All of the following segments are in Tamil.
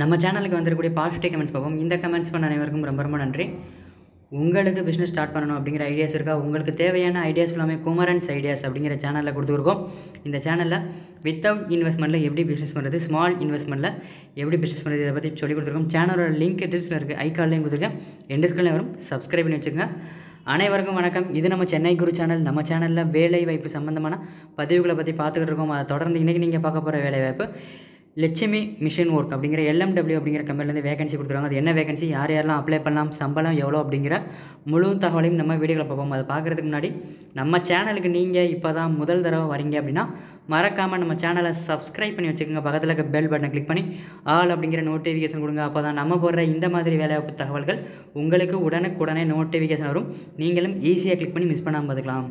நம்ம சேனலுக்கு வந்திருக்கக்கூடிய பாசிட்டிவ் கமெண்ட்ஸ் பார்ப்போம். இந்த கமெண்ட்ஸ் பண்ண அனைவருக்கும் ரொம்ப ரொம்ப நன்றி. உங்களுக்கு பிஸ்னஸ் ஸ்டார்ட் பண்ணணும் அப்படிங்கிற ஐடியாஸ் இருக்கா? உங்களுக்கு தேவையான ஐடியாஸ் எல்லாமே குமரன்ஸ் ஐடியாஸ் அப்படிங்கிற சேனலில் கொடுத்துருக்கோம். இந்த சேனலில் வித்தவுட் இன்வெஸ்ட்மெண்ட்டில் எப்படி பிஸ்னஸ் பண்ணுறது ஸ்மால் இன்வெஸ்ட்மெண்ட்டில் எப்படி பிஸ்னஸ் பண்ணுறது இதை பற்றி சொல்லி கொடுத்துருக்கோம். சேனலோட லிங்க் டிஸ்கிரிப்ஷனில் இருக்குது ஐ கார்ட்லையும் கொடுத்துருக்கேன். என் டிஸ்கிரிப்ஷனில் வரும். சப்ஸ்கிரைப் பண்ணி வச்சுக்கோங்க. அனைவருக்கும் வணக்கம். இது நம்ம சென்னை குரு சேனல் நம்ம சேனலில் வேலை வாய்ப்பு சம்மந்தமான பதிவுகளை பற்றி பார்த்துக்கிட்டு இருக்கோம். அதை தொடர்ந்து இன்றைக்கி நீங்கள் பார்க்க போகிற வேலை வாய்ப்பு லட்சுமி மிஷின் ஒர்க் அப்படிங்கிற எல்எம்டபிள்யூ அப்படிங்கிற கம்பெனிலேருந்து வேகன்சி கொடுத்துருவாங்க அது என்ன வேகன்சி யார் யாரெல்லாம் அப்ளை பண்ணலாம்? சம்பளம் எவ்வளோ அப்படிங்கிற முழு தகவலையும் நம்ம வீடியோவில் பார்ப்போம். அதை பார்க்குறதுக்கு முன்னாடி நம்ம சேனலுக்கு நீங்கள் இப்போ தான் முதல் தடவை வரீங்க அப்படின்னா மறக்காமல் நம்ம சேனலை சப்ஸ்கிரைப் பண்ணி வச்சுக்கோங்க. பக்கத்தில் இருக்க பெல் பட்டனை கிளிக் பண்ணி ஆல் அப்படிங்கிற நோட்டிஃபிகேஷன் கொடுங்க. அப்போ தான் நம்ம போடுற இந்த மாதிரி வேலைவாய்ப்பு தகவல்கள் உங்களுக்கு உடனுக்குடனே நோட்டிஃபிகேஷன் வரும். நீங்களும் ஈஸியாக கிளிக் பண்ணி மிஸ் பண்ணாமல் பார்த்துக்கலாம்.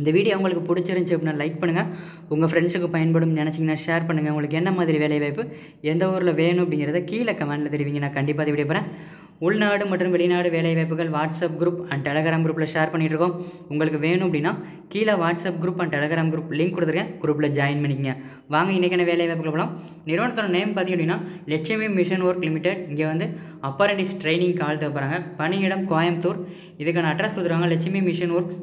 இந்த வீடியோ உங்களுக்கு பிடிச்சிருந்துச்சி அப்படின்னா லைக் பண்ணுங்கள் உங்கள் ஃப்ரெண்ட்ஸுக்கு பயன்படும் நினச்சிங்கன்னா ஷேர் பண்ணுங்கள் உங்களுக்கு என்ன மாதிரி வேலைவாய்ப்பு எந்த ஊரில் வேணும் அப்படிங்கிறத கீழே கமெண்ட்டில் தெரிவிங்க. நான் கண்டிப்பாக இந்த வீடியோ போகிறேன் உள்நாடு மற்றும் வெளிநாடு வேலைவாய்ப்புகள் வாட்ஸ்அப் குரூப் அண்ட் டெலகிராம் குரூப்பில் ஷேர் பண்ணிகிட்ருக்கோம் உங்களுக்கு வேணும் அப்படின்னா கீழே WhatsApp group and Telegram group link கொடுத்துருக்கேன். குரூப்பில் ஜாயின் பண்ணிக்கங்க. வாங்க இன்றைக்கான வேலைவாய்ப்புகள் போகலாம் நிறுவனத்தோட நேம் பார்த்திங்க அப்படின்னா லட்சுமி மிஷன் ஒர்க் லிமிடெட். இங்கே வந்து அப்பரண்டிஸ் ட்ரைனிங் கால் தேவைப்படுறாங்க பணியிடம் கோயம்புத்தூர். இதுக்கான அட்ரஸ் கொடுத்துருவாங்க. Lakshmi mission works.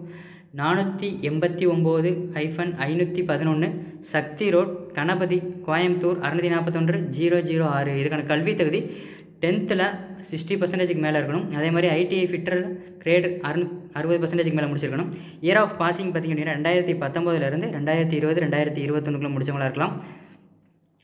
நானூற்றி எண்பத்தி ஒம்பது ஹைஃபன் ஐநூற்றி பதினொன்று சக்தி ரோட் கணபதி கோயம்புத்தூர் அறுநூற்றி நாற்பத்தொன்று ஜீரோ ஜீரோ ஆறு. இதுக்கான கல்வி தகுதி. டென்த்தில் சிக்ஸ்டி பர்சன்டேஜுக்கு மேலே இருக்கணும். அதே மாதிரி ஐடிஐ ஃபிட்டரில் கிரேட் அறு அறுபது பர்சன்டேஜுக்கு மேலே முடிச்சிருக்கணும். இயர் ஆஃப் பாசிங் பார்த்திங்க அப்படின்னா ரெண்டாயிரத்தி பத்தொம்போதுலேருந்து ரெண்டாயிரத்தி இருபது ரெண்டாயிரத்தி இருபத்தொன்னுக்குள்ள முடிச்சவங்களா இருக்கலாம்.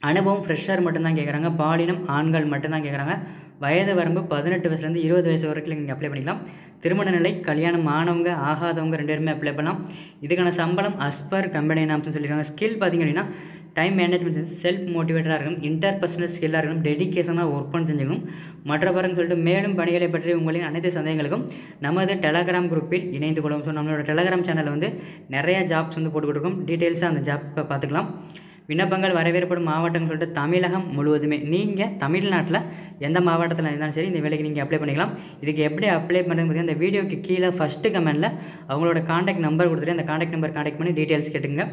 அனுபவம் ஃப்ரெஷர் மட்டும்தான் கேட்குறாங்க பாலினம் ஆண்கள் மட்டும்தான் கேட்குறாங்க வயது வரம்பு பதினெட்டு வயசுலேருந்து இருபது வயசு வரைக்கும் நீங்கள் அப்ளை பண்ணிக்கலாம். திருமண நிலை கல்யாணம் ஆனவங்க ஆகாதவங்க ரெண்டு பேருமே அப்ளை பண்ணலாம். இதுக்கான சம்பளம் அஸ்பர் கம்பெனி நாம்ஸ்னு சொல்லியிருக்காங்க ஸ்கில் பார்த்திங்க அப்படின்னா டைம் மேனேஜ்மெண்ட் செல்ஃப் மோட்டிவேட்டடாக இருக்கணும். இன்டர் பர்சனல் ஸ்கில்லாக இருக்கணும் டெடிக்கேஷனாக ஒர்க் பண்ணி செஞ்சுக்கணும். மற்றவர்கள் சொல்லிட்டு மேலும் பணிகளை பற்றி உங்களின் அனைத்து சந்தேகங்களுக்கும் நமது டெலகிராம் குரூப்பில் இணைந்து கொள்ளும் ஸோ நம்மளோட டெலகிராம் சேனலில் வந்து நிறையா ஜாப்ஸ் வந்து போட்டு கொடுக்கும் டீட்டெயில்ஸாக அந்த ஜாப்பை பார்த்துக்கலாம். விண்ணப்பங்கள் வரவேற்படும் மாவட்டங்கள் சொல்லிட்டு தமிழகம் முழுவதுமே. நீங்கள் தமிழ்நாட்டில் எந்த மாவட்டத்தில் இருந்தாலும் சரி இந்த வேலைக்கு நீங்கள் அப்ளை பண்ணிக்கலாம். இதுக்கு எப்படி அப்ளை பண்ணுறது பார்த்தீங்கன்னா இந்த வீடியோக்கு கீழே ஃபஸ்ட்டு கமெண்ட்டில் அவங்களோட காண்டாக்ட் நம்பர் கொடுத்துட்டு அந்த காண்டாக்ட் நம்பர் காண்டாக்ட் பண்ணி டீட்டெயில்ஸ் கேட்டுங்க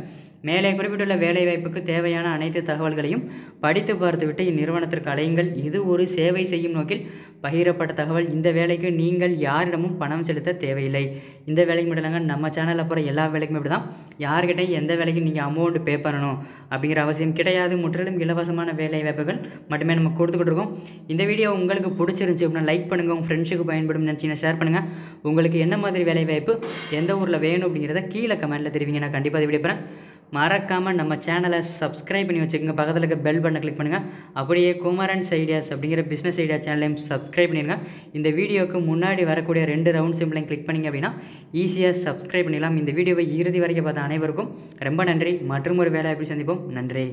மேலே குறிப்பிட்டுள்ள வேலைவாய்ப்புக்கு தேவையான அனைத்து தகவல்களையும் படித்து பார்த்துவிட்டு இந்நிறுவனத்திற்கு அலையுங்கள். இது ஒரு சேவை செய்யும் நோக்கில் பகிரப்பட்ட தகவல். இந்த வேலைக்கு நீங்கள் யாரிடமும் பணம் செலுத்த தேவையில்லை. இந்த வேலைக்கு மட்டும் இல்லைங்க நம்ம சேனலில் போகிற எல்லா வேலைக்குமே இப்படி தான் யார்கிட்டையும் எந்த வேலைக்கும் நீங்கள் அமௌண்ட் பே பண்ணணும் அப்படிங்கிற அவசியம் கிடையாது. முற்றிலும் இலவசமான வேலை வாய்ப்புகள் மட்டுமே நம்ம கொடுத்துக்கிட்டு இருக்கோம். இந்த வீடியோ உங்களுக்கு பிடிச்சிருந்துச்சி அப்படின்னா லைக் பண்ணுங்கள் உங்கள் ஃப்ரெண்ட்ஸுக்கு பயன்படும் நினச்சிங்கன்னா ஷேர் பண்ணுங்கள் உங்களுக்கு என்ன மாதிரி வேலைவாய்ப்பு எந்த ஊரில் வேணும் அப்படிங்கிறத கீழே கமெண்ட்டில் தெரிவிங்க. நான் கண்டிப்பாக அதை விடுப்பேன் மறக்காமல் நம்ம சேனலை சப்ஸ்கிரைப் பண்ணி வச்சுக்கோங்க. பக்கத்தில் இருக்க பெல் பட்டனை கிளிக் பண்ணுங்கள் அப்படியே குமரன்ஸ் ஐடியாஸ் அப்படிங்கிற பிஸ்னஸ் ஐடியா சேனலையும் சப்ஸ்கிரைப் பண்ணிடுங்க இந்த வீடியோவுக்கு முன்னாடி வரக்கூடிய ரெண்டு ரவுண்ட் சிம்பிளையும் கிளிக் பண்ணிங்க அப்படின்னா ஈஸியாக சப்ஸ்கிரைப் பண்ணிடலாம். இந்த வீடியோவை இறுதி வரைக்கும் பார்த்த அனைவருக்கும் ரொம்ப நன்றி. மற்றும் ஒரு வேலை எப்படி சந்திப்போம். நன்றி.